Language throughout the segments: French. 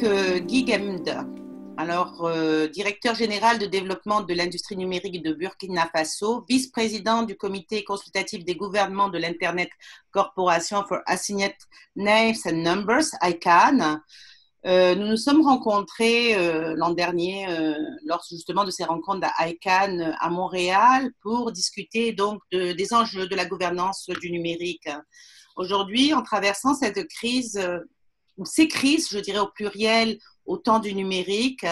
Jacques Guigemde. Alors, euh, directeur général de développement de l'industrie numérique de Burkina Faso, vice-président du comité consultatif des gouvernements de l'Internet Corporation for Assigned Names and Numbers, ICANN. Euh, nous nous sommes rencontrés euh, l'an dernier lors justement de ces rencontres d'ICANN à Montréal pour discuter donc des enjeux de la gouvernance du numérique. Aujourd'hui, en traversant cette crise, ou ces crises, je dirais au pluriel, au temps du numérique.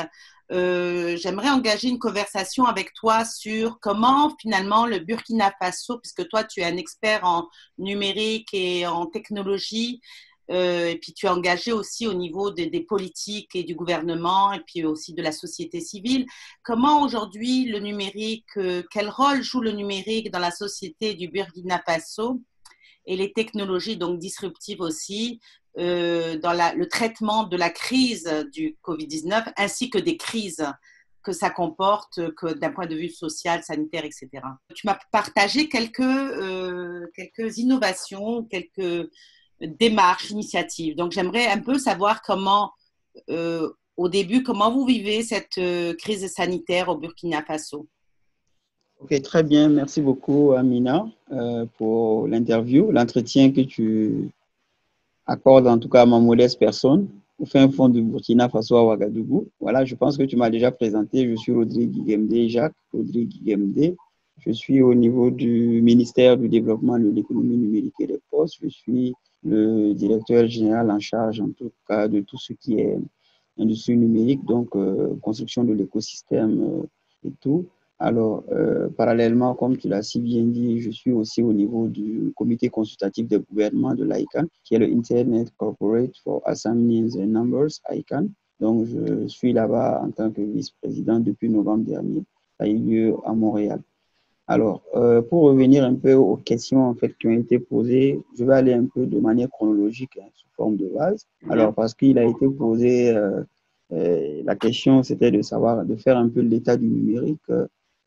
Euh, j'aimerais engager une conversation avec toi sur comment finalement le Burkina Faso, puisque toi tu es un expert en numérique et en technologie, euh, et puis tu es engagé aussi au niveau des, politiques et du gouvernement, et puis aussi de la société civile. Comment aujourd'hui le numérique, euh, quel rôle joue le numérique dans la société du Burkina Faso? Et les technologies donc disruptives aussi euh, dans le traitement de la crise du Covid-19 ainsi que des crises que ça comporte que d'un point de vue social, sanitaire, etc. Tu m'as partagé quelques, euh, quelques innovations, quelques démarches, initiatives. Donc j'aimerais un peu savoir comment, euh, au début, comment vous vivez cette crise sanitaire au Burkina Faso. Ok, très bien. Merci beaucoup, Amina, pour l'interview, l'entretien que tu accorde en tout cas à ma modeste personne au fin fond du Burkina Faso à Ouagadougou. Voilà, je pense que tu m'as déjà présenté. Je suis Rodrigue Guigemde, Jacques Rodrigue Guigemde. Je suis au niveau du ministère du Développement de l'économie numérique et des postes. Je suis le directeur général en charge, en tout cas, de tout ce qui est industrie numérique, donc euh, construction de l'écosystème euh, et tout. Alors, euh, parallèlement, comme tu l'as si bien dit, je suis aussi au niveau du comité consultatif des gouvernements de l'ICANN, qui est le Internet Corporate for Assignments and Numbers, ICANN. Donc, je suis là-bas en tant que vice-président depuis novembre dernier. Ça a eu lieu à Montréal. Alors, euh, pour revenir un peu aux questions en fait qui ont été posées, je vais aller un peu de manière chronologique hein, sous forme de base. Alors, parce qu'il a été posé, euh, la question c'était de savoir, de faire un peu l'état du numérique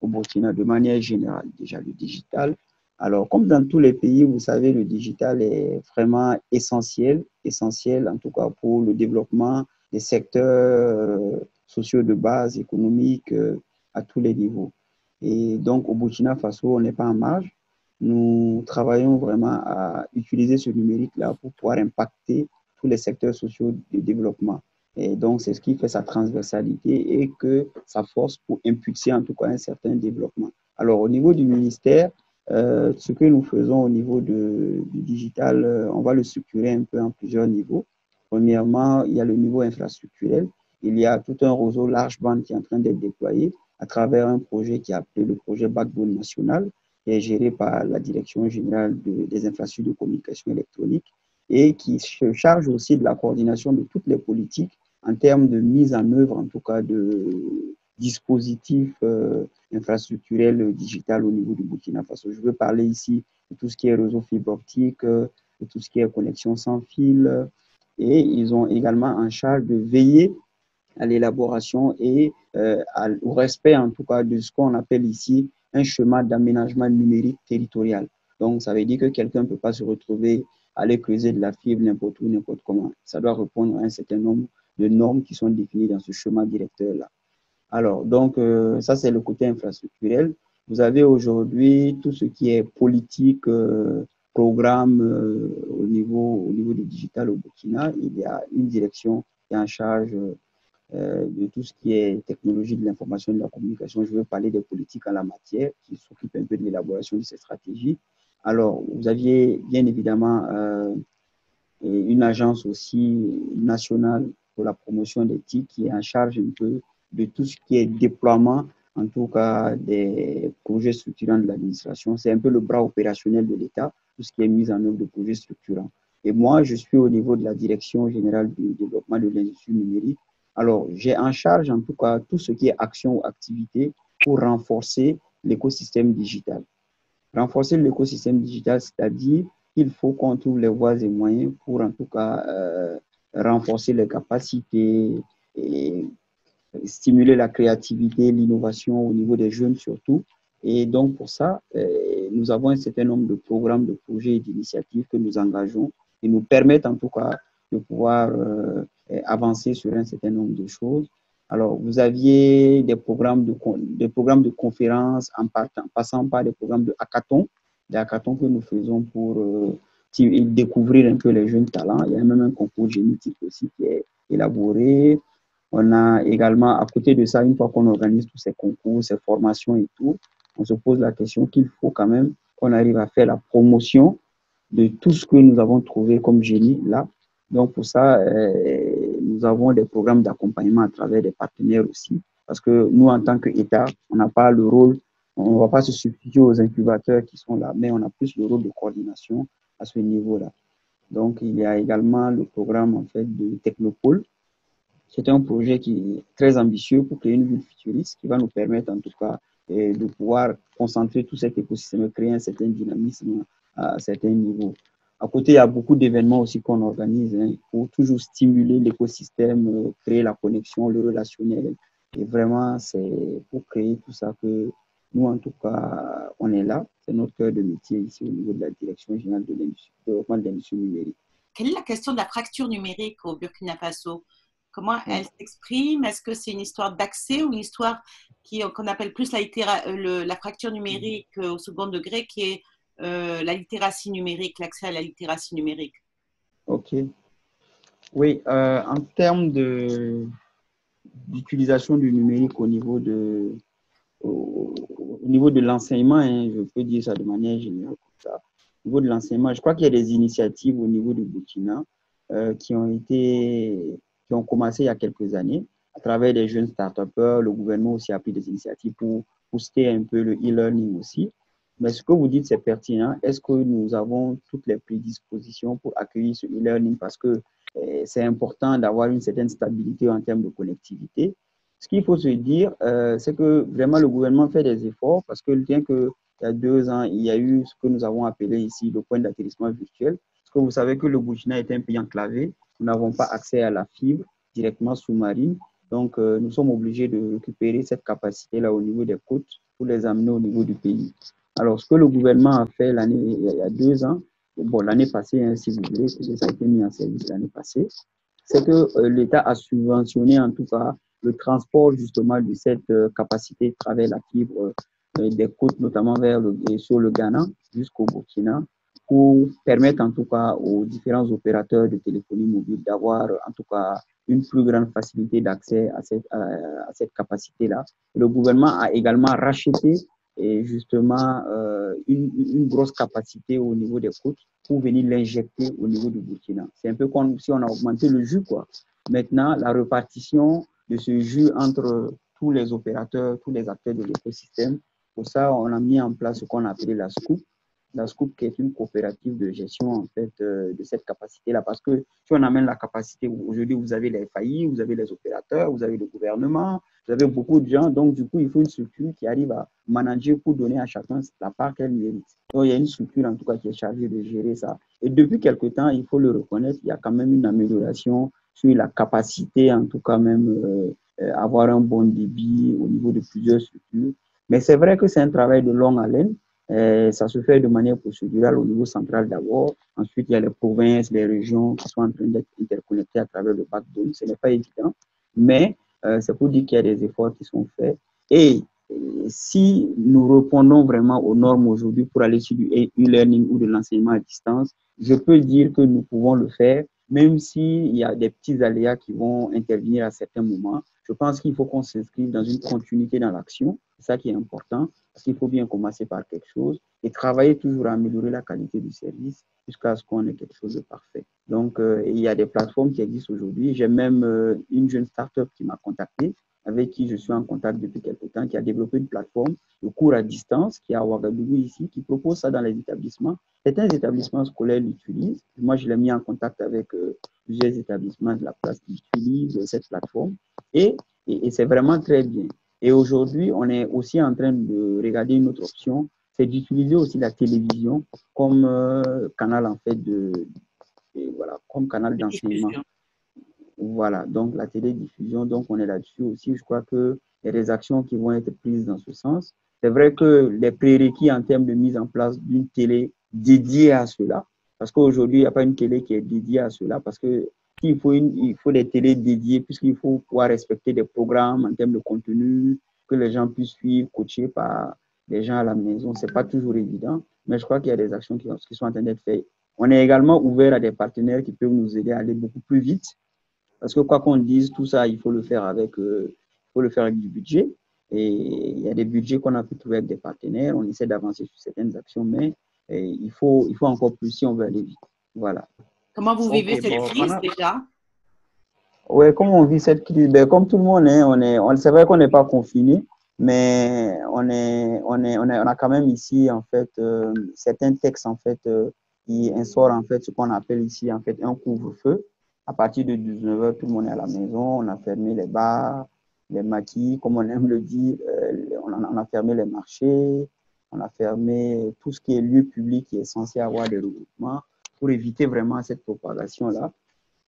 au Burkina de manière générale. Déjà, le digital. Alors, comme dans tous les pays, vous savez, le digital est vraiment essentiel, essentiel en tout cas pour le développement des secteurs euh, sociaux de base, économiques, euh, à tous les niveaux. Et donc, au Burkina Faso, on n'est pas en marge. Nous travaillons vraiment à utiliser ce numérique-là pour pouvoir impacter tous les secteurs sociaux de développement. Et donc, c'est ce qui fait sa transversalité et que sa force pour impulser en tout cas un certain développement. Alors, au niveau du ministère, euh, ce que nous faisons au niveau du digital, euh, on va le structurer un peu en plusieurs niveaux. Premièrement, il y a le niveau infrastructurel. Il y a tout un réseau large bande qui est en train d'être déployé à travers un projet qui est appelé le projet Backbone National, qui est géré par la Direction générale de, des infrastructures de communication électronique et qui se charge aussi de la coordination de toutes les politiques en termes de mise en œuvre, en tout cas, de dispositifs euh, infrastructurels digital au niveau du Burkina Faso. Je veux parler ici de tout ce qui est réseau fibre optique, de tout ce qui est connexion sans fil. Et ils ont également en charge de veiller à l'élaboration et euh, au respect, en tout cas, de ce qu'on appelle ici un chemin d'aménagement numérique territorial. Donc, ça veut dire que quelqu'un ne peut pas se retrouver aller creuser de la fibre n'importe où, n'importe comment. Ça doit répondre à un certain nombre de normes qui sont définies dans ce chemin directeur-là. Alors, donc, euh, ça, c'est le côté infrastructurel. Vous avez aujourd'hui tout ce qui est politique, euh, programme euh, au, niveau, au niveau du digital au Burkina. Il y a une direction qui est en charge de tout ce qui est technologie de l'information et de la communication. Je veux parler des politiques en la matière qui s'occupent un peu de l'élaboration de ces stratégies. Alors, vous aviez bien évidemment euh, une agence aussi nationale pour la promotion des TIC qui est en charge un peu de tout ce qui est déploiement, en tout cas des projets structurants de l'administration. C'est un peu le bras opérationnel de l'État, tout ce qui est mis en œuvre de projets structurants. Et moi, je suis au niveau de la direction générale du développement de l'industrie numérique. Alors, j'ai en charge en tout cas tout ce qui est action ou activité pour renforcer l'écosystème digital. Renforcer l'écosystème digital, c'est-à-dire qu'il faut qu'on trouve les voies et moyens pour en tout cas euh, renforcer les capacités et stimuler la créativité, l'innovation au niveau des jeunes surtout. Et donc pour ça, euh, nous avons un certain nombre de programmes, de projets et d'initiatives que nous engageons et nous permettent en tout cas de pouvoir euh, avancer sur un certain nombre de choses. Alors, vous aviez des programmes de, conférences en, partant, passant par des programmes de hackathon, des hackathons que nous faisons pour euh, découvrir un peu les jeunes talents. Il y a même un concours génétique aussi qui est élaboré. On a également, à côté de ça, une fois qu'on organise tous ces concours, ces formations et tout, on se pose la question qu'il faut quand même qu'on arrive à faire la promotion de tout ce que nous avons trouvé comme génie là. Donc, pour ça, euh, nous avons des programmes d'accompagnement à travers des partenaires aussi. Parce que nous, en tant qu'État, on n'a pas le rôle, on ne va pas se substituer aux incubateurs qui sont là, mais on a plus le rôle de coordination à ce niveau-là. Donc, il y a également le programme en fait de Technopole. C'est un projet qui est très ambitieux pour créer une ville futuriste qui va nous permettre en tout cas euh, de pouvoir concentrer tout cet écosystème, créer un certain dynamisme à certains niveaux. À côté, il y a beaucoup d'événements aussi qu'on organise hein, pour toujours stimuler l'écosystème, euh, créer la connexion, le relationnel. Et vraiment, c'est pour créer tout ça que nous, en tout cas, on est là. C'est notre cœur de métier ici au niveau de la Direction générale de développement de l'industrie numérique. Quelle est la question de la fracture numérique au Burkina Faso? Comment elle s'exprime? Est-ce que c'est une histoire d'accès ou une histoire qu'on appelle plus la, euh, la fracture numérique euh, au second degré, qui est euh, la littératie numérique, l'accès à la littératie numérique Ok. Oui, euh, en termes d'utilisation du numérique au niveau de, au, niveau de l'enseignement, hein, je peux dire ça de manière générale. Au niveau de l'enseignement, je crois qu'il y a des initiatives au niveau du Burkina euh, qui ont été, qui ont commencé il y a quelques années à travers des jeunes start-upers. Le gouvernement aussi a pris des initiatives pour booster un peu le e-learning aussi. Mais ce que vous dites, c'est pertinent. Est-ce que nous avons toutes les prédispositions pour accueillir ce e-learning? Parce que eh, c'est important d'avoir une certaine stabilité en termes de connectivité. Ce qu'il faut se dire, euh, c'est que vraiment le gouvernement fait des efforts parce que bien qu'il y a deux ans, il y a eu ce que nous avons appelé ici le point d'atterrissement virtuel. Parce que vous savez que le Burkina est un pays enclavé. Nous n'avons pas accès à la fibre directement sous-marine. Donc, euh, nous sommes obligés de récupérer cette capacité-là au niveau des côtes pour les amener au niveau du pays. Alors, ce que le gouvernement a fait l'année, il y a deux ans, bon, l'année passée, hein, si vous voulez, ça a été mis en service l'année passée, c'est que euh, l'État a subventionné en tout cas le transport justement de cette euh, capacité de travers la fibre euh, des côtes, notamment vers le, sur le Ghana jusqu'au Burkina, pour permettre en tout cas aux différents opérateurs de téléphonie mobile d'avoir en tout cas une plus grande facilité d'accès à cette, à cette capacité-là. Le gouvernement a également racheté et justement euh, une, une, grosse capacité au niveau des côtes pour venir l'injecter au niveau du Burkina. C'est un peu comme si on a augmenté le jus. Quoi. Maintenant, la répartition de ce jus entre tous les opérateurs, tous les acteurs de l'écosystème, pour ça, on a mis en place ce qu'on a appelé la SCOOP, la SCOOP qui est une coopérative de gestion en fait euh, de cette capacité-là. Parce que si on amène la capacité, aujourd'hui vous avez les FAI, vous avez les opérateurs, vous avez le gouvernement, vous avez beaucoup de gens. Donc du coup, il faut une structure qui arrive à manager pour donner à chacun la part qu'elle mérite. Donc il y a une structure en tout cas qui est chargée de gérer ça. Et depuis quelque temps, il faut le reconnaître, il y a quand même une amélioration sur la capacité, en tout cas même euh, euh avoir un bon débit au niveau de plusieurs structures. Mais c'est vrai que c'est un travail de longue haleine. Euh, ça se fait de manière procédurale au niveau central d'abord. Ensuite, il y a les provinces, les régions qui sont en train d'être interconnectées à travers le backbone. Ce n'est pas évident, mais euh, c'est pour dire qu'il y a des efforts qui sont faits. Et euh, si nous répondons vraiment aux normes aujourd'hui pour aller sur du e-learning ou de l'enseignement à distance, je peux dire que nous pouvons le faire, même s'il y a des petits aléas qui vont intervenir à certains moments. Je pense qu'il faut qu'on s'inscrive dans une continuité dans l'action. C'est ça qui est important. Parce qu'il faut bien commencer par quelque chose et travailler toujours à améliorer la qualité du service jusqu'à ce qu'on ait quelque chose de parfait. Donc, euh, il y a des plateformes qui existent aujourd'hui. J'ai même euh, une jeune startup qui m'a contacté, avec qui je suis en contact depuis quelques temps, qui a développé une plateforme de cours à distance qui est à Ouagadougou ici, qui propose ça dans les établissements. Certains établissements scolaires l'utilisent. Moi, je l'ai mis en contact avec euh, plusieurs établissements de la place qui utilisent cette plateforme. et, et c'est vraiment très bien. Et aujourd'hui, on est aussi en train de regarder une autre option, c'est d'utiliser aussi la télévision comme euh, canal en fait de, voilà, comme canal d'enseignement. Voilà, donc la télédiffusion, donc on est là-dessus aussi. Je crois que il y a des actions qui vont être prises dans ce sens. C'est vrai que les prérequis en termes de mise en place d'une télé dédiée à cela, parce qu'aujourd'hui, il n'y a pas une télé qui est dédiée à cela, parce que il faut, il faut des télés dédiées, puisqu'il faut pouvoir respecter des programmes en termes de contenu, que les gens puissent suivre, coachés par des gens à la maison. Ce n'est pas toujours évident, mais je crois qu'il y a des actions qui, qui sont en train d'être faites. On est également ouvert à des partenaires qui peuvent nous aider à aller beaucoup plus vite. Parce que quoi qu'on dise, tout ça, il faut le faire avec, euh, faut le faire avec du budget. Et il y a des budgets qu'on a pu trouver avec des partenaires. On essaie d'avancer sur certaines actions, mais il, faut, il faut encore plus si on veut aller vite. Voilà. Comment vous vivez cette crise déjà? Oui, comment on vit cette crise? Ben, Comme tout le monde, hein, on est, on, c'est vrai qu'on n'est pas confiné, mais on, est, on, est, on, est, on a quand même ici en fait euh, certains textes en fait euh, qui instaurent en fait ce qu'on appelle ici en fait un couvre-feu. À partir de 19h, tout le monde est à la maison, on a fermé les bars, les maquis, comme on aime le dire, euh, on, a, fermé les marchés, on a fermé tout ce qui est lieu public qui est censé avoir des regroupements pour éviter vraiment cette propagation-là.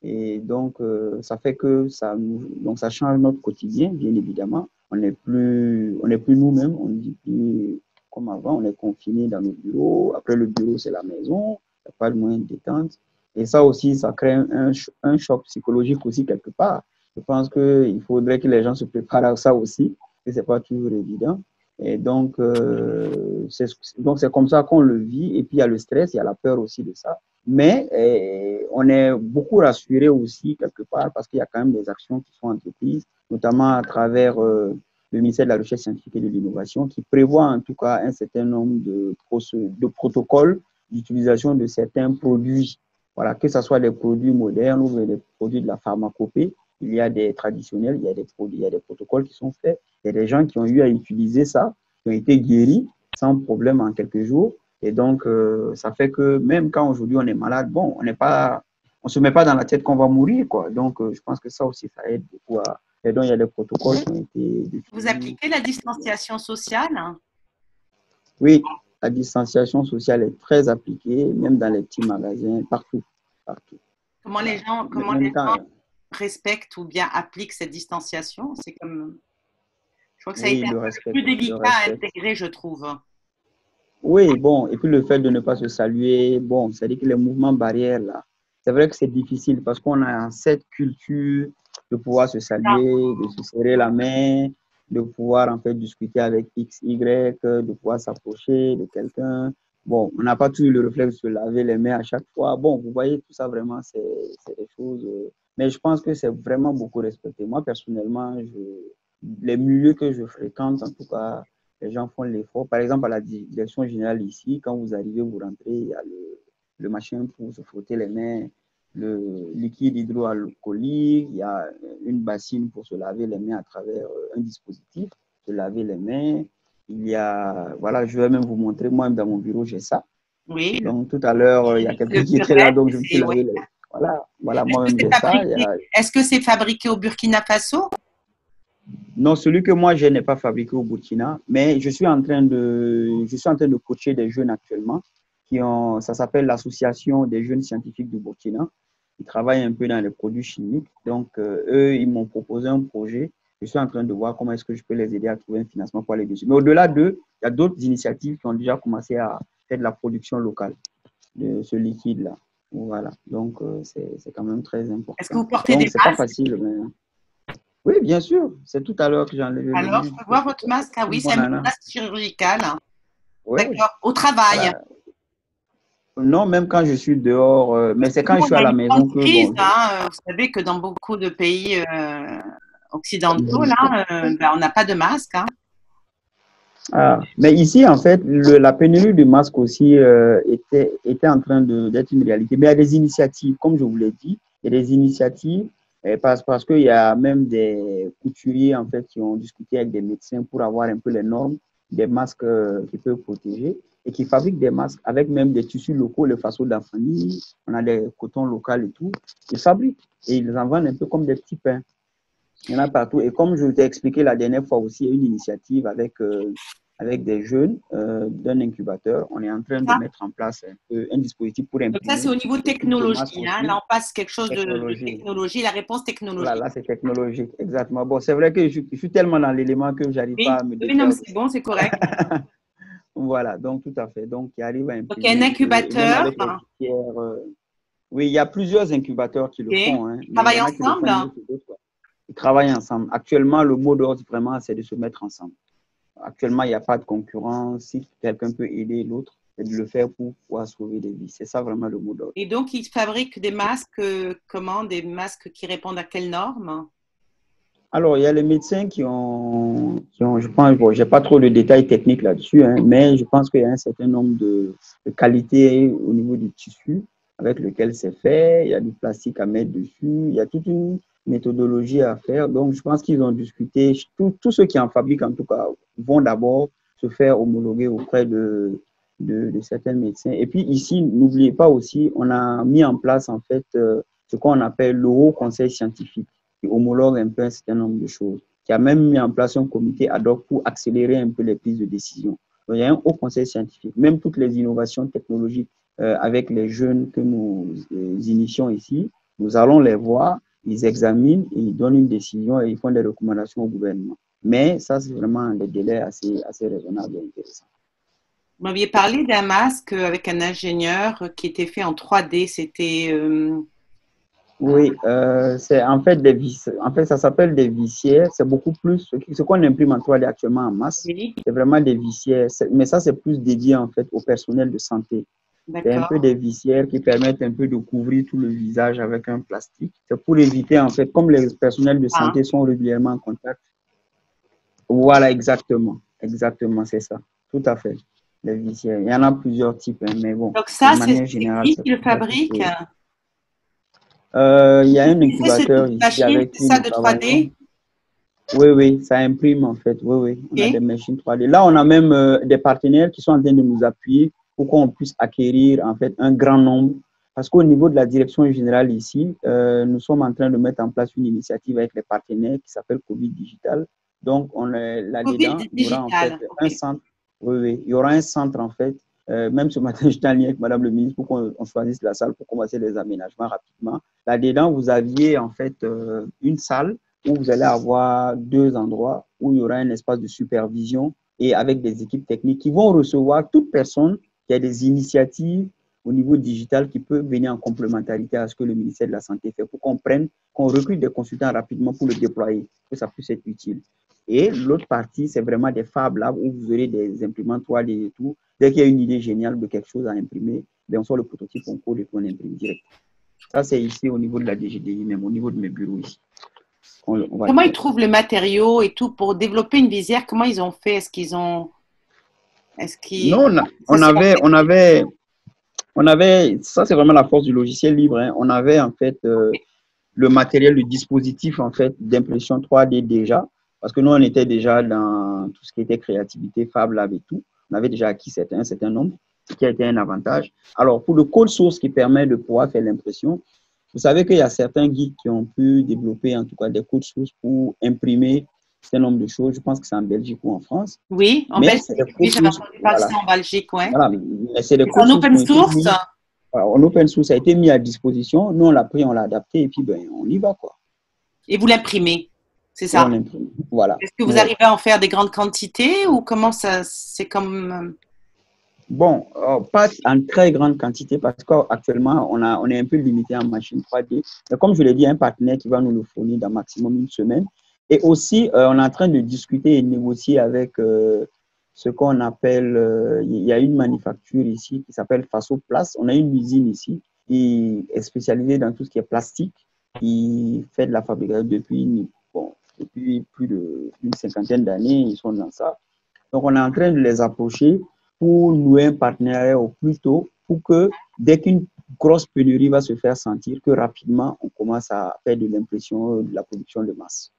Et donc, euh, ça fait que ça, donc ça change notre quotidien, bien évidemment. On n'est plus, plus nous-mêmes, on ne dit plus comme avant, on est confiné dans nos bureaux. Après, le bureau, c'est la maison, il n'y a pas de moyen de détente. Et ça aussi, ça crée un, choc psychologique aussi quelque part. Je pense qu'il faudrait que les gens se préparent à ça aussi, et ce n'est pas toujours évident. Et donc, euh, c'est donc c'est comme ça qu'on le vit. Et puis, il y a le stress, il y a la peur aussi de ça. Mais eh, on est beaucoup rassuré aussi quelque part parce qu'il y a quand même des actions qui sont entreprises, notamment à travers euh, le ministère de la Recherche scientifique et de l'innovation, qui prévoit en tout cas un certain nombre de protocoles d'utilisation de certains produits. Voilà, que ce soit des produits modernes ou des produits de la pharmacopée, il y a des traditionnels, il y a des produits, il y a des protocoles qui sont faits. Il y a des gens qui ont eu à utiliser ça, qui ont été guéris sans problème en quelques jours. Et donc, euh, ça fait que même quand aujourd'hui on est malade, bon, on n'est pas, on se met pas dans la tête qu'on va mourir, quoi. Donc, euh, je pense que ça aussi, ça aide beaucoup à. Et donc, il y a des protocoles qui ont été. Vous appliquez la distanciation sociale? Oui, la distanciation sociale est très appliquée, même dans les petits magasins, partout, partout. Comment les gens, comment les gens respectent ou bien appliquent cette distanciation? C'est comme. Je crois que ça a été plus délicat à intégrer, je trouve. Oui, bon, et puis le fait de ne pas se saluer, bon, c'est-à-dire que les mouvements barrières, là, c'est vrai que c'est difficile parce qu'on a cette culture de pouvoir se saluer, de se serrer la main, de pouvoir en fait discuter avec X, Y, de pouvoir s'approcher de quelqu'un. Bon, on n'a pas toujours le réflexe de se laver les mains à chaque fois. Bon, vous voyez, tout ça vraiment, c'est des choses. Euh, mais je pense que c'est vraiment beaucoup respecté. Moi, personnellement, je, les milieux que je fréquente, en tout cas, les gens font l'effort. Par exemple, à la direction générale ici, quand vous arrivez, vous rentrez, il y a le, le machin pour se frotter les mains, le liquide hydroalcoolique, il y a une bassine pour se laver les mains à travers euh, un dispositif, se laver les mains. Il y a, voilà, je vais même vous montrer, moi-même dans mon bureau, j'ai ça. Oui. Donc tout à l'heure, il y a quelqu'un qui était là, donc je me suis lavé les Voilà, voilà moi-même j'ai ça. Est-ce que c'est fabriqué au Burkina Faso? Non, celui que moi j'ai n'est pas fabriqué au Burkina, mais je suis en train de, je suis en train de coacher des jeunes actuellement qui ont, ça s'appelle l'association des jeunes scientifiques du Burkina. Ils travaillent un peu dans les produits chimiques. Donc, euh, eux, ils m'ont proposé un projet. Je suis en train de voir comment est-ce que je peux les aider à trouver un financement pour aller dessus. Mais au-delà d'eux, il y a d'autres initiatives qui ont déjà commencé à faire de la production locale de ce liquide-là. Voilà. Donc, euh, c'est quand même très important. Est-ce que vous portez des masques C'est pas facile, mais... Oui, bien sûr. C'est tout à l'heure que j'en ai Alors, je peux voir votre masque? Ah oui, c'est un masque chirurgical. D'accord. Au travail. Non, même quand je suis dehors, euh, mais c'est quand je suis à la maison que. Hein, vous savez que dans beaucoup de pays euh, occidentaux, là, euh, ben, on n'a pas de masque. Hein. Ah, mais ici, en fait, le, la pénurie de masques aussi était, était en train d'être une réalité. Mais il y a des initiatives, comme je vous l'ai dit, il y a des initiatives parce, parce qu'il y a même des couturiers en fait, qui ont discuté avec des médecins pour avoir un peu les normes des masques euh, qui peuvent protéger et qui fabriquent des masques avec même des tissus locaux, les façons d'enfants. On a des cotons locaux et tout. Ils fabriquent et ils en vendent un peu comme des petits pains. Il y en a partout. Et comme je t'ai expliqué la dernière fois aussi, il y a une initiative avec euh, avec des jeunes euh, d'un incubateur. On est en train de ah. mettre en place un, dispositif pour imprimer. Donc ça, c'est au niveau technologie. Hein. Là, on passe quelque chose de, technologie, la réponse technologique. Là, là c'est technologique, exactement. Bon, c'est vrai que je, suis tellement dans l'élément que je n'arrive pas à me Oui, non, c'est bon, c'est correct. voilà, donc tout à fait. Donc, il arrive à imprimer. Donc, un incubateur. Euh, Oui, il y a plusieurs incubateurs qui le font. Hein, Ils travaillent ensemble Ils travaillent ensemble. Actuellement, le mot d'ordre, vraiment, c'est de se mettre ensemble. Actuellement, il n'y a pas de concurrence. Si quelqu'un peut aider l'autre, c'est de le faire pour pouvoir sauver des vies. C'est ça vraiment le mot d'ordre. Et donc, ils fabriquent des masques, euh, comment? Des masques qui répondent à quelles normes? Alors, il y a les médecins qui ont, qui ont je pense, bon, je n'ai pas trop de détails techniques là-dessus, hein, mais je pense qu'il y a un certain nombre de, qualités au niveau du tissu avec lequel c'est fait. Il y a du plastique à mettre dessus. Il y a toute une méthodologie à faire. Donc, je pense qu'ils ont discuté. Tous ceux qui en fabriquent, en tout cas, vont d'abord se faire homologuer auprès de, de, certains médecins. Et puis ici, n'oubliez pas aussi, on a mis en place en fait euh, ce qu'on appelle le haut conseil scientifique qui homologue un peu un certain nombre de choses, qui a même mis en place un comité ad hoc pour accélérer un peu les prises de décision. Donc, il y a un haut conseil scientifique. Même toutes les innovations technologiques euh, avec les jeunes que nous euh, initions ici, nous allons les voir, ils examinent, ils donnent une décision et ils font des recommandations au gouvernement. Mais ça, c'est vraiment des délais assez, assez raisonnables et intéressants. Vous m'aviez parlé d'un masque avec un ingénieur qui était fait en 3D. C'était. Euh, oui, euh, c'est en fait des vis. En fait, ça s'appelle des vissières. C'est beaucoup plus ce qu'on imprime en 3D actuellement en masse. C'est vraiment des vissières. Mais ça, c'est plus dédié en fait au personnel de santé. C'est un peu des vissières qui permettent un peu de couvrir tout le visage avec un plastique. C'est pour éviter en fait, comme les personnels de santé ah. sont régulièrement en contact. Voilà, exactement, exactement, c'est ça. Tout à fait. Les vissières. Il y en a plusieurs types, hein, mais bon. Donc ça, c'est qui le fabrique euh, il y a un incubateur ici avec ça de 3D Oui, oui, ça imprime en fait. Oui, oui, on a des machines 3D. Là, on a même euh, des partenaires qui sont en train de nous appuyer pour qu'on puisse acquérir en fait un grand nombre. Parce qu'au niveau de la direction générale ici, euh, nous sommes en train de mettre en place une initiative avec les partenaires qui s'appelle Covid Digital. Donc, on est là-dedans. Il y aura en fait un centre. Oui, oui, il y aura un centre en fait euh, même ce matin, j'étais en lien avec Madame le ministre pour qu'on choisisse la salle pour commencer les aménagements rapidement. Là-dedans, vous aviez en fait euh, une salle où vous allez avoir deux endroits où il y aura un espace de supervision et avec des équipes techniques qui vont recevoir toute personne qui a des initiatives au niveau digital qui peut venir en complémentarité à ce que le ministère de la Santé fait pour qu'on prenne, qu'on recrute des consultants rapidement pour le déployer, que ça puisse être utile. Et l'autre partie, c'est vraiment des Fab Labs où vous aurez des imprimantes 3D et tout. Dès qu'il y a une idée géniale de quelque chose à imprimer, ben on sort le prototype, on code et puis on imprime direct. Ça, c'est ici au niveau de la DGDI, même au niveau de mes bureaux ici. comment ils trouvent le matériau et tout pour développer une visière? Comment ils ont fait? Est-ce qu'ils ont. Est-ce qu'ils. Non, on, avait, on avait. On avait. Ça, c'est vraiment la force du logiciel libre. Hein. On avait en fait euh, le matériel, le dispositif en fait d'impression 3D déjà. Parce que nous, on était déjà dans tout ce qui était créativité, Fab Lab et tout. On avait déjà acquis un certain nombre, ce qui a été un avantage. Alors, pour le code source qui permet de pouvoir faire l'impression, vous savez qu'il y a certains guides qui ont pu développer en tout cas des codes sources pour imprimer un certain nombre de choses. Je pense que c'est en Belgique ou en France. Oui, en Belgique. Oui, j'avais entendu parler en Belgique, oui. Voilà, c'est des en open source. en open source, ça a été mis à disposition. Nous, on l'a pris, on l'a adapté et puis ben, on y va. quoi. Et vous l'imprimez? C'est ça. Voilà. Est-ce que vous arrivez à en faire des grandes quantités ou comment ça c'est comme euh? Bon, euh, pas en très grande quantité parce qu'actuellement, on, a, on est un peu limité en machine 3D. Mais comme je l'ai dit, un partenaire qui va nous le fournir dans maximum une semaine. Et aussi, euh, on est en train de discuter et négocier avec ce qu'on appelle, il y a une manufacture ici qui s'appelle Faso Place. On a une usine ici qui est spécialisée dans tout ce qui est plastique, qui fait de la fabrication depuis bon, depuis plus d'une cinquantaine d'années, ils sont dans ça. Donc, on est en train de les approcher pour nouer un partenariat au plus tôt pour que dès qu'une grosse pénurie va se faire sentir, que rapidement, on commence à faire de l'impression de la production de masse.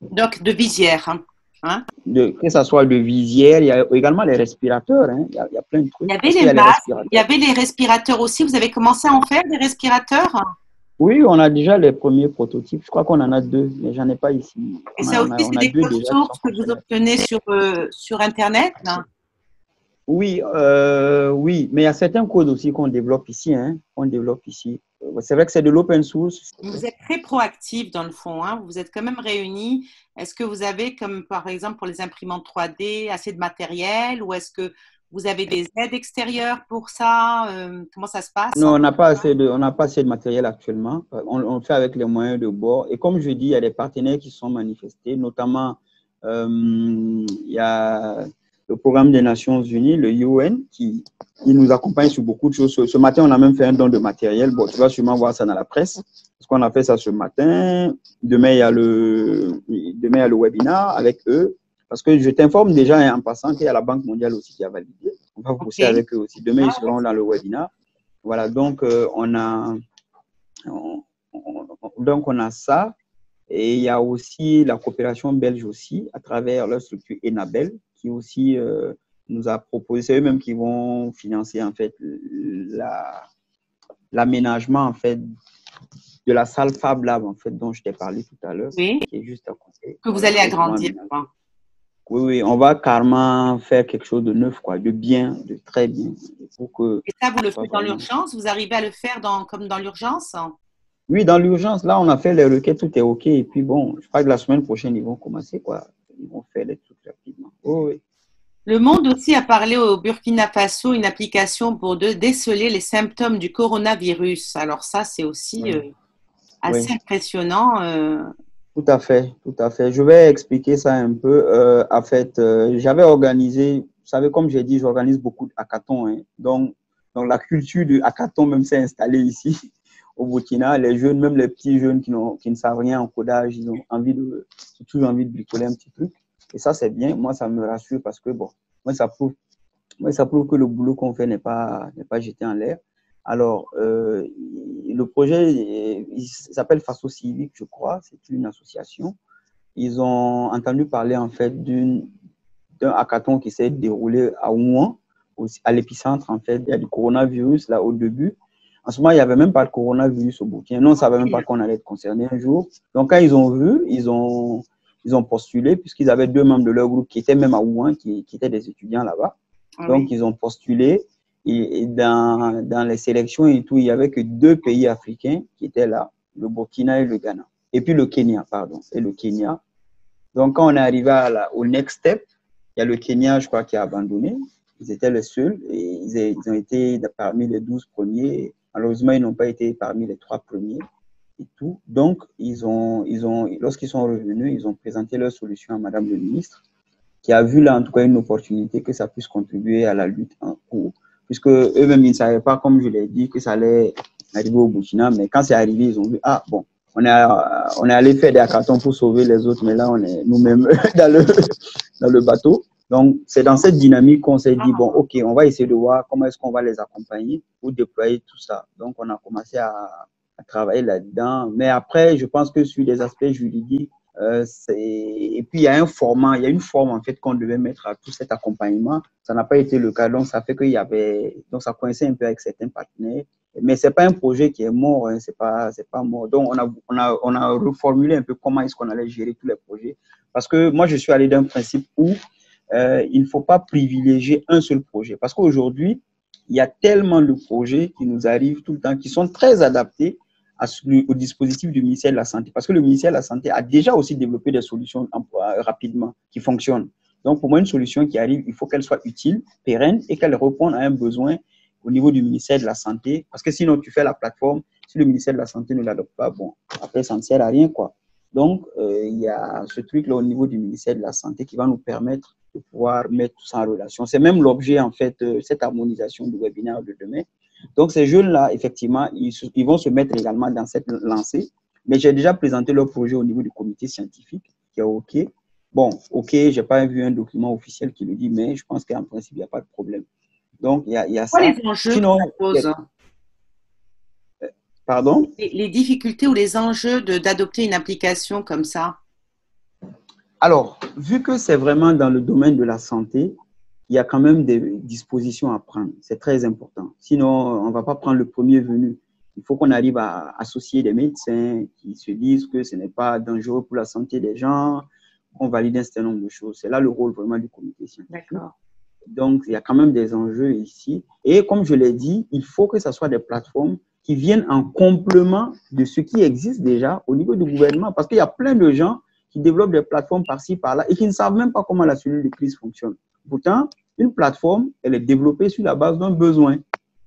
Donc, de visière. Hein? hein? De, que ce soit de visière, il y a également les respirateurs. Hein? Il, y a, plein de trucs. Il y avait les masques, il y avait les respirateurs aussi. Vous avez commencé à en faire des respirateurs? Oui, on a déjà les premiers prototypes. Je crois qu'on en a deux, mais j'en ai pas ici. Et ça aussi, c'est des codes sources que vous obtenez sur, euh, sur Internet Oui, euh, oui, mais il y a certains codes aussi qu'on développe ici. Hein, on développe ici. C'est vrai que c'est de l'open source. Vous êtes très proactif dans le fond. Hein, vous êtes quand même réunis. Est-ce que vous avez, comme par exemple pour les imprimantes 3D, assez de matériel ou est-ce que Vous avez des aides extérieures pour ça euh, Comment ça se passe? Non, on n'a pas, assez de, matériel actuellement. On, on, fait avec les moyens de bord. Et comme je dis, il y a des partenaires qui sont manifestés, notamment euh, il y a le programme des Nations Unies, le UN, qui nous accompagne sur beaucoup de choses. Ce matin, on a même fait un don de matériel. Bon, tu vas sûrement voir ça dans la presse, parce qu'on a fait ça ce matin. Demain, il y a le, demain, il y a le avec eux. Parce que je t'informe déjà en passant qu'il y a la Banque mondiale aussi qui a validé. On va bosser avec eux aussi. Demain, ils seront dans le webinaire. Voilà, donc euh, on a donc on a ça. Et il y a aussi la coopération belge aussi, à travers leur structure Enabel, qui aussi euh, nous a proposé, c'est eux-mêmes qui vont financer en fait l'aménagement en fait de la salle Fab Lab en fait dont je t'ai parlé tout à l'heure, oui. qui est juste à côté. Que vous allez agrandir. Oui, oui, on va carrément faire quelque chose de neuf, quoi, de bien, de très bien. Pour que Et ça, vous le faites dans l'urgence? Vous arrivez à le faire dans, comme dans l'urgence? Oui, dans l'urgence. Là, on a fait les requêtes, tout est OK. Et puis, bon, je crois que la semaine prochaine, ils vont commencer, quoi. Ils vont faire les trucs rapidement. oui. Le Monde aussi a parlé au Burkina Faso une application pour de déceler les symptômes du coronavirus. Alors ça, c'est aussi euh, assez impressionnant. Euh. Tout à fait, tout à fait. Je vais expliquer ça un peu. Euh, en fait, j'avais organisé, vous savez, comme j'ai dit, j'organise beaucoup d'hackathons. Hein. Donc, donc, la culture du hackathon même s'est installée ici au Burkina. Les jeunes, même les petits jeunes qui, qui ne savent rien en codage, ils ont envie de, toujours envie de bricoler un petit truc. Et ça, c'est bien. Moi, ça me rassure parce que, bon, moi, ça prouve, moi, ça prouve que le boulot qu'on fait n'est pas, n'est pas jeté en l'air. Alors, euh, le projet, il s'appelle Faso Civique, je crois. C'est une association. Ils ont entendu parler, en fait, d'un hackathon qui s'est déroulé à Ouan, à l'épicentre, en fait. Il y a du coronavirus, là, au début. En ce moment, il n'y avait même pas de coronavirus au Burkina. Non, on ne savait même pas qu'on allait être concerné un jour. Donc, quand ils ont vu, ils ont, ils ont postulé, puisqu'ils avaient deux membres de leur groupe qui étaient même à qui, qui étaient des étudiants là-bas. Ah Donc, ils ont postulé. Et, dans, les sélections et tout, il n'y avait que deux pays africains qui étaient là, le Burkina et le Ghana. Et puis le Kenya, pardon, et le Kenya. Donc, quand on est arrivé au next step, il y a le Kenya, je crois, qui a abandonné. Ils étaient les seuls et ils, ont été parmi les douze premiers. Malheureusement, ils n'ont pas été parmi les trois premiers et tout. Donc, ils ont, lorsqu'ils sont revenus, ils ont présenté leur solution à Madame le ministre, qui a vu là en tout cas une opportunité que ça puisse contribuer à la lutte en cours. Puisque eux-mêmes, ils ne savaient pas, comme je l'ai dit, que ça allait arriver au Burkina, mais quand c'est arrivé, ils ont vu, ah bon, on est, on est allé faire des hackathons pour sauver les autres, mais là, on est nous-mêmes dans le, dans le bateau. Donc, c'est dans cette dynamique qu'on s'est dit, bon, OK, on va essayer de voir comment est-ce qu'on va les accompagner pour déployer tout ça. Donc, on a commencé à, à travailler là-dedans. Mais après, je pense que sur les aspects juridiques, euh, et puis il y a un format, il y a une forme en fait qu'on devait mettre à tout cet accompagnement. Ça n'a pas été le cas, donc ça fait qu'il y avait, donc ça coinçait un peu avec certains partenaires. Mais c'est pas un projet qui est mort, hein, c'est pas, pas mort. Donc on a, on a, on a reformulé un peu comment est-ce qu'on allait gérer tous les projets. Parce que moi je suis allé d'un principe où euh, il ne faut pas privilégier un seul projet. Parce qu'aujourd'hui, il y a tellement de projets qui nous arrivent tout le temps, qui sont très adaptés au dispositif du ministère de la Santé. Parce que le ministère de la Santé a déjà aussi développé des solutions rapidement qui fonctionnent. Donc, pour moi, une solution qui arrive, il faut qu'elle soit utile, pérenne et qu'elle réponde à un besoin au niveau du ministère de la Santé. Parce que sinon, tu fais la plateforme, si le ministère de la Santé ne l'adopte pas, bon, après, ça ne sert à rien, quoi. Donc, euh, il y a ce truc-là au niveau du ministère de la Santé qui va nous permettre de pouvoir mettre tout ça en relation. C'est même l'objet, en fait, de cette harmonisation du webinaire de demain. Donc, ces jeunes-là, effectivement, ils, ils, vont se mettre également dans cette lancée. Mais j'ai déjà présenté leur projet au niveau du comité scientifique, qui est OK. Bon, OK, je n'ai pas vu un document officiel qui le dit, mais je pense qu'en principe, il n'y a pas de problème. Donc, il y a, y a ça. les enjeux Sinon, euh, Pardon? Les, les, difficultés ou les enjeux d'adopter une application comme ça? Alors, vu que c'est vraiment dans le domaine de la santé, il y a quand même des dispositions à prendre. C'est très important. Sinon, on ne va pas prendre le premier venu. Il faut qu'on arrive à associer des médecins qui se disent que ce n'est pas dangereux pour la santé des gens, qu'on valide un certain nombre de choses. C'est là le rôle vraiment du comité scientifique. Donc, il y a quand même des enjeux ici. Et comme je l'ai dit, il faut que ce soit des plateformes qui viennent en complément de ce qui existe déjà au niveau du gouvernement. Parce qu'il y a plein de gens qui développent des plateformes par-ci, par-là et qui ne savent même pas comment la cellule de crise fonctionne. Pourtant, Une plateforme, elle est développée sur la base d'un besoin.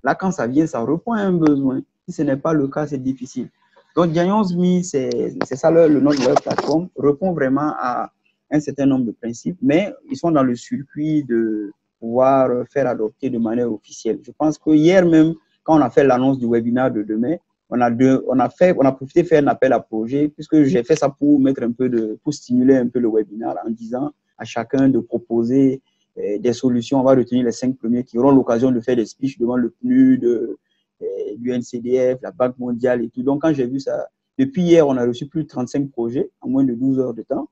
Là, quand ça vient, ça répond à un besoin. Si ce n'est pas le cas, c'est difficile. Donc, Giant.me, c'est ça le, le nom de leur plateforme, répond vraiment à un certain nombre de principes, mais ils sont dans le circuit de pouvoir faire adopter de manière officielle. Je pense que hier même, quand on a fait l'annonce du webinaire de demain, on a, on a fait, on a profité de faire un appel à projet, puisque j'ai fait ça pour mettre un peu de, pour stimuler un peu le webinaire en disant à chacun de proposer des solutions. On va retenir les cinq premiers qui auront l'occasion de faire des speeches devant le PNUD, de, euh, l'UNCDF, la Banque mondiale et tout. Donc, quand j'ai vu ça, depuis hier, on a reçu plus de 35 projets en moins de 12 heures de temps.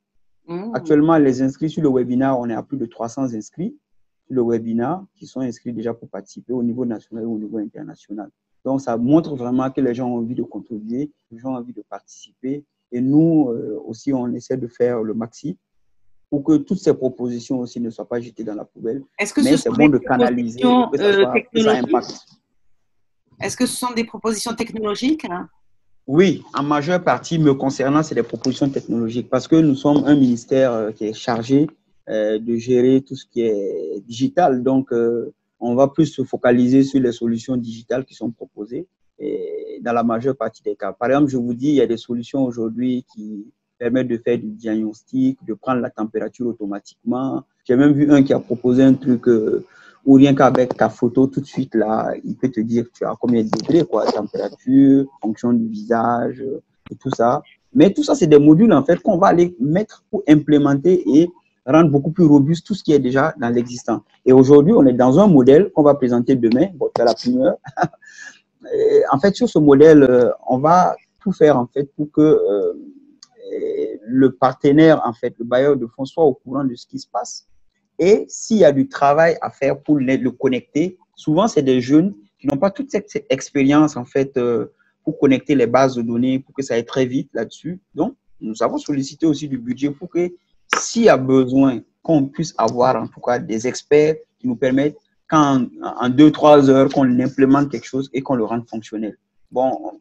Mmh. Actuellement, les inscrits sur le webinaire, on est à plus de 300 inscrits sur le webinaire qui sont inscrits déjà pour participer au niveau national et au niveau international. Donc, ça montre vraiment que les gens ont envie de contribuer, les gens ont envie de participer. Et nous euh, aussi, on essaie de faire le maxi pour que toutes ces propositions aussi ne soient pas jetées dans la poubelle. Est-ce que c'est bon de canaliser, que ça, soit, que ça impacte. Est-ce que ce sont des propositions technologiques hein? Oui, en majeure partie, me concernant, c'est des propositions technologiques parce que nous sommes un ministère euh, qui est chargé euh, de gérer tout ce qui est digital. Donc, euh, on va plus se focaliser sur les solutions digitales qui sont proposées et dans la majeure partie des cas. Par exemple, je vous dis, il y a des solutions aujourd'hui qui permettent de faire du diagnostic, de prendre la température automatiquement. J'ai même vu un qui a proposé un truc ou rien qu'avec ta photo tout de suite là, il peut te dire tu as combien de degrés, quoi, température, fonction du visage et tout ça. Mais tout ça, c'est des modules en fait qu'on va aller mettre pour implémenter et rendre beaucoup plus robuste tout ce qui est déjà dans l'existant. Et aujourd'hui, on est dans un modèle qu'on va présenter demain, bon, la primeur. en fait, sur ce modèle, euh, on va tout faire en fait pour que euh, le partenaire, en fait, le bailleur de fonds soit au courant de ce qui se passe et s'il y a du travail à faire pour le connecter, souvent c'est des jeunes qui n'ont pas toute cette expérience en fait euh, pour connecter les bases de données, pour que ça aille très vite là-dessus. Donc, nous avons sollicité aussi du budget pour que s'il y a besoin, qu'on puisse avoir en tout cas des experts qui nous permettent qu'en en deux, trois heures, qu'on implémente quelque chose et qu'on le rende fonctionnel. Bon,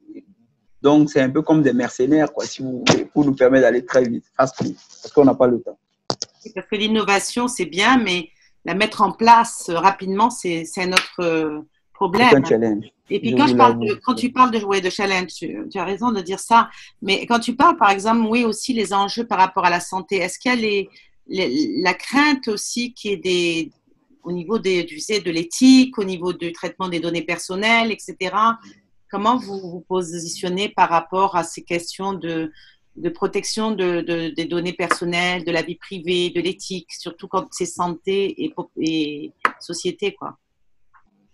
donc c'est un peu comme des mercenaires, quoi, si vous voulez, pour nous permettre d'aller très vite, fast parce qu'on n'a pas le temps. Parce que l'innovation, c'est bien, mais la mettre en place rapidement, c'est un autre euh, problème. C'est un challenge. Et puis quand, je parle de, quand tu parles de, jouer de challenge, tu, as raison de dire ça, mais quand tu parles, par exemple, oui, aussi les enjeux par rapport à la santé, est-ce qu'il y a les, la crainte aussi qui est des, au niveau des, du, de l'éthique, au niveau du traitement des données personnelles, etc. Comment vous vous positionnez par rapport à ces questions de, protection de, des données personnelles, de la vie privée, de l'éthique, surtout quand c'est santé et, société, quoi?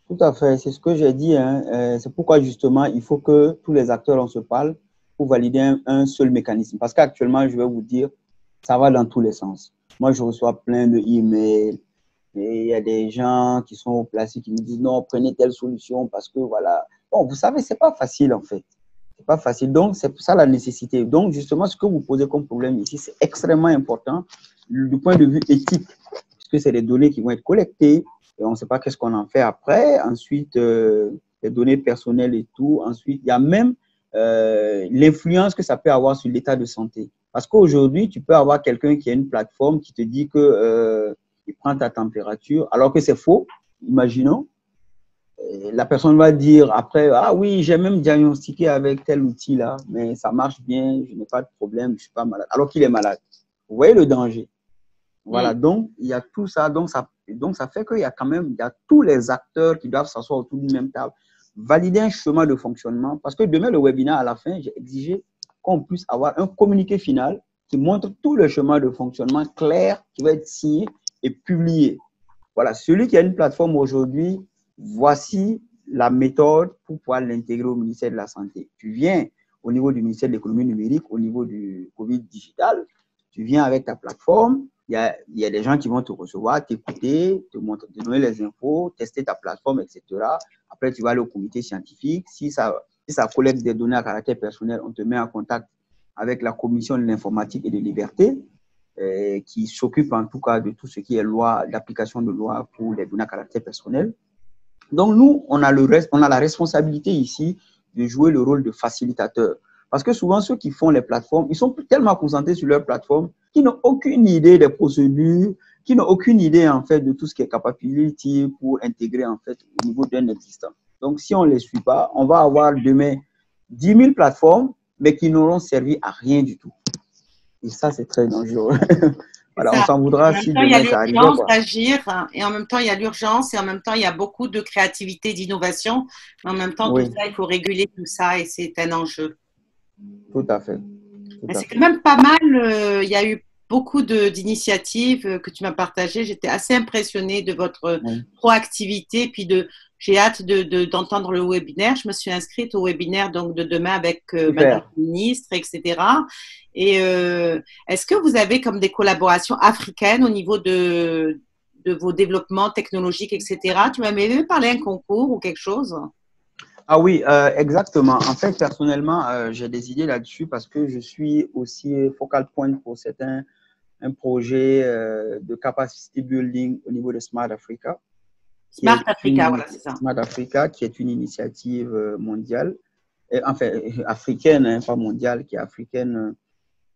Tout à fait, c'est ce que j'ai dit. Hein. Euh, c'est pourquoi justement, il faut que tous les acteurs en se parlent pour valider un, seul mécanisme. Parce qu'actuellement, je vais vous dire, ça va dans tous les sens. Moi, je reçois plein de emails et il y a des gens qui sont placés qui me disent non, prenez telle solution parce que voilà. Bon, vous savez, c'est pas facile en fait pas facile. Donc, c'est ça la nécessité. Donc, justement, ce que vous posez comme problème ici, c'est extrêmement important du point de vue éthique, puisque c'est des données qui vont être collectées et on ne sait pas qu'est-ce qu'on en fait après. Ensuite, euh, les données personnelles et tout. Ensuite, il y a même euh, l'influence que ça peut avoir sur l'état de santé. Parce qu'aujourd'hui, tu peux avoir quelqu'un qui a une plateforme qui te dit que euh, il prend ta température, alors que c'est faux. Imaginons la personne va dire après, ah oui, j'ai même diagnostiqué avec tel outil-là, mais ça marche bien, je n'ai pas de problème, je ne suis pas malade, alors qu'il est malade. Vous voyez le danger. Voilà, donc il y a tout ça, donc ça, donc ça fait qu'il y a quand même, il y a tous les acteurs qui doivent s'asseoir autour d'une même table, valider un chemin de fonctionnement, parce que demain, le webinaire, à la fin, j'ai exigé qu'on puisse avoir un communiqué final qui montre tout le chemin de fonctionnement clair qui va être signé et publié. Voilà, celui qui a une plateforme aujourd'hui, voici la méthode pour pouvoir l'intégrer au ministère de la Santé. Tu viens au niveau du ministère de l'économie numérique, au niveau du Covid digital, tu viens avec ta plateforme, il y a, des gens qui vont te recevoir, t'écouter, te, montrer, te donner les infos, tester ta plateforme, etc. Après, tu vas aller au comité scientifique. Si ça, si ça collecte des données à caractère personnel, on te met en contact avec la commission de l'informatique et des libertés, euh, qui s'occupe en tout cas de tout ce qui est loi, d'application de loi pour les données à caractère personnel. Donc, nous, on a, la responsabilité ici de jouer le rôle de facilitateur. Parce que souvent, ceux qui font les plateformes, ils sont tellement concentrés sur leur plateforme qu'ils n'ont aucune idée des procédures, qui n'ont aucune idée en fait de tout ce qui est capability pour intégrer en fait au niveau d'un existant. Donc, si on ne les suit pas, on va avoir demain 10 000 plateformes, mais qui n'auront servi à rien du tout. Et ça, c'est très dangereux. voilà, on s'en voudra si demain ça arrive. Il y a l'urgence d'agir hein, et en même temps, il y a l'urgence et en même temps, il y a beaucoup de créativité, d'innovation. En même temps, tout ça, il faut réguler tout ça et c'est un enjeu. Tout à fait. C'est quand même pas mal. Euh, il y a eu beaucoup d'initiatives euh, que tu m'as partagées. J'étais assez impressionnée de votre proactivité, puis de j'ai hâte d'entendre de, le webinaire. Je me suis inscrite au webinaire donc de demain avec euh, Madame la ministre, etc. Et euh, est-ce que vous avez comme des collaborations africaines au niveau de, de vos développements technologiques, etc. Tu m'avais parlé un concours ou quelque chose ah oui, euh, exactement. En fait, personnellement, euh, j'ai des idées là-dessus parce que je suis aussi focal point pour certains un projet euh, de capacity building au niveau de Smart Africa. Smart Africa, voilà, c'est ça. Smart Africa, qui est une initiative mondiale, enfin africaine, hein, pas mondiale, qui est africaine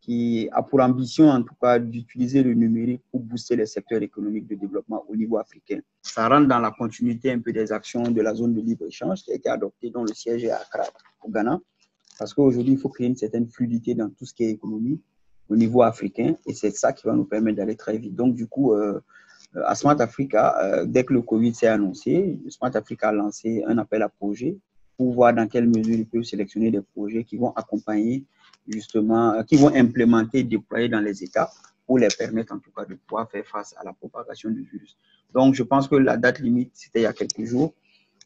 qui a pour ambition, en tout cas, d'utiliser le numérique pour booster les secteurs économiques de développement au niveau africain. Ça rentre dans la continuité un peu des actions de la zone de libre-échange qui a été adoptée, dont le siège est à Accra, au Ghana. Parce qu'aujourd'hui, il faut créer une certaine fluidité dans tout ce qui est économie au niveau africain et c'est ça qui va nous permettre d'aller très vite. Donc, du coup, euh, à Smart Africa, euh, dès que le Covid s'est annoncé, Smart Africa a lancé un appel à projet pour voir dans quelle mesure il peut sélectionner des projets qui vont accompagner justement, euh, qui vont implémenter, déployer dans les États pour les permettre en tout cas de pouvoir faire face à la propagation du virus. Donc, je pense que la date limite, c'était il y a quelques jours.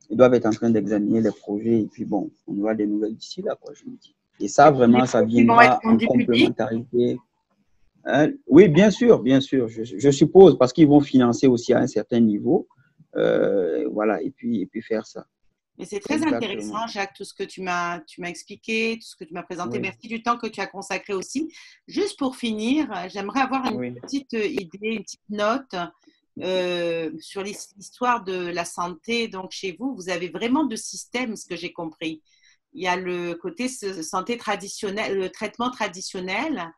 Ils doivent être en train d'examiner les projets et puis bon, on aura des nouvelles d'ici là, quoi, je me dis. Et ça, vraiment, ça viendra en complémentarité. Hein? Oui, bien sûr, bien sûr, je, je suppose, parce qu'ils vont financer aussi à un certain niveau. Euh, voilà, et puis, et puis faire ça. Mais c'est très intéressant, Jacques, tout ce que tu m'as, tu m'as expliqué, tout ce que tu m'as présenté. Merci du temps que tu as consacré aussi. Juste pour finir, j'aimerais avoir une petite idée, une petite note euh, sur l'histoire de la santé. Donc, chez vous, vous avez vraiment deux systèmes, ce que j'ai compris. Il y a le côté santé traditionnelle, le traitement traditionnel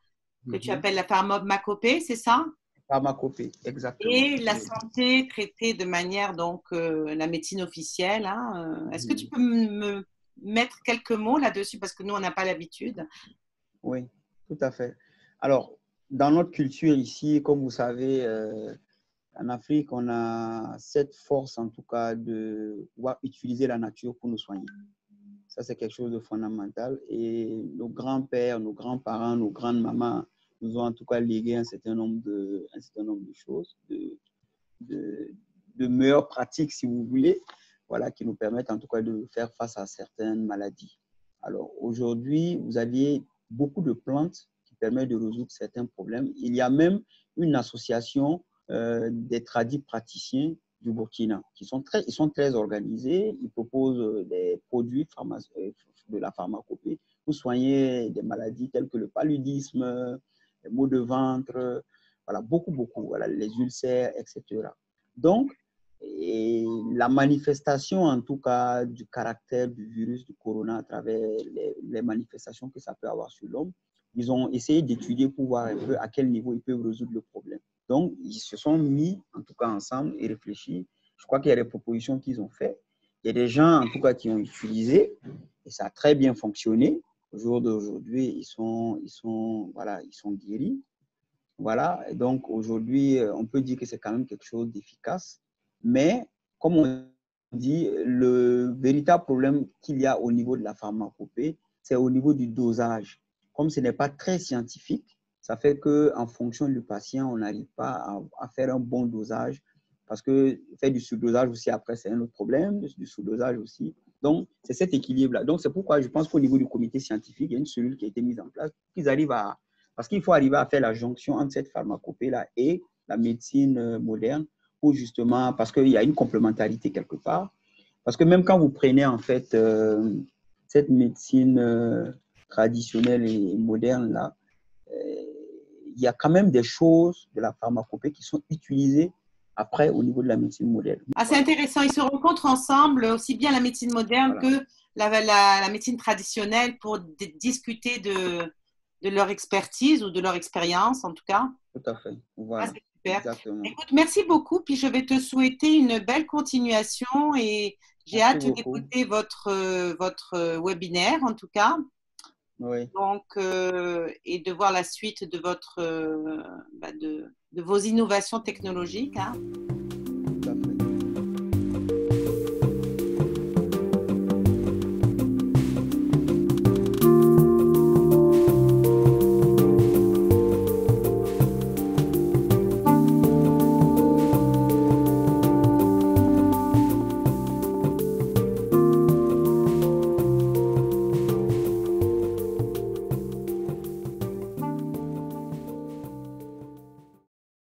que tu mhm. appelles la pharmacopée, c'est ça? Pharmacopée, exactement. Et la santé traitée de manière, donc, euh, la médecine officielle. Hein, euh, Est-ce que tu peux me mettre quelques mots là-dessus? Parce que nous, on n'a pas l'habitude Oui, tout à fait. Alors, dans notre culture ici, comme vous savez, euh, en Afrique, on a cette force, en tout cas, de pouvoir utiliser la nature pour nous soigner. Ça, c'est quelque chose de fondamental. Et nos grands-pères, nos grands-parents, nos grandes-mamans nous ont en tout cas légué un certain nombre de, un certain nombre de choses, de, meilleures pratiques, si vous voulez, voilà, qui nous permettent en tout cas de faire face à certaines maladies. Alors aujourd'hui, vous aviez beaucoup de plantes qui permettent de résoudre certains problèmes. Il y a même une association euh, des tradis praticiens du Burkina qui sont très, ils sont très organisés. Ils proposent des produits euh, de la pharmacopée pour soigner des maladies telles que le paludisme, les maux de ventre, voilà, beaucoup, beaucoup, voilà, les ulcères, etc. Donc, et la manifestation, en tout cas, du caractère du virus du corona à travers les, les manifestations que ça peut avoir sur l'homme, ils ont essayé d'étudier pour voir un peu à quel niveau ils peuvent résoudre le problème. Donc, ils se sont mis, en tout cas, ensemble et réfléchi. Je crois qu'il y a des propositions qu'ils ont faites. Il y a des gens, en tout cas, qui ont utilisé et ça a très bien fonctionné. Au jour d'aujourd'hui, ils sont, ils, sont, voilà, ils sont guéris. Voilà, et donc aujourd'hui, euh, on peut dire que c'est quand même quelque chose d'efficace. Mais comme on dit, le véritable problème qu'il y a au niveau de la pharmacopée, c'est au niveau du dosage. Comme ce n'est pas très scientifique, ça fait qu'en fonction du patient, on n'arrive pas à, faire un bon dosage. Parce que faire du sous-dosage aussi, après, c'est un autre problème, du sous-dosage aussi. Donc, c'est cet équilibre-là. Donc, c'est pourquoi je pense qu'au niveau du comité scientifique, il y a une cellule qui a été mise en place qu'ils arrivent à. Parce qu'il faut arriver à faire la jonction entre cette pharmacopée-là et la médecine euh, moderne pour justement. Parce qu'il y a une complémentarité quelque part. Parce que même quand vous prenez en fait euh, cette médecine euh, traditionnelle et moderne-là, il y a quand même des choses de la pharmacopée qui sont utilisées après au niveau de la médecine moderne. Ah, c'est intéressant. Ils se rencontrent ensemble, aussi bien la médecine moderne que la, la, médecine traditionnelle, pour discuter de, de, leur expertise ou de leur expérience, en tout cas. Tout à fait. Voilà. Ah, Super. Écoute, merci beaucoup. Puis je vais te souhaiter une belle continuation et j'ai hâte d'écouter votre, votre euh, webinaire en tout cas. Donc, euh, et de voir la suite de, votre, bah, de, de, vos innovations technologiques. Hein.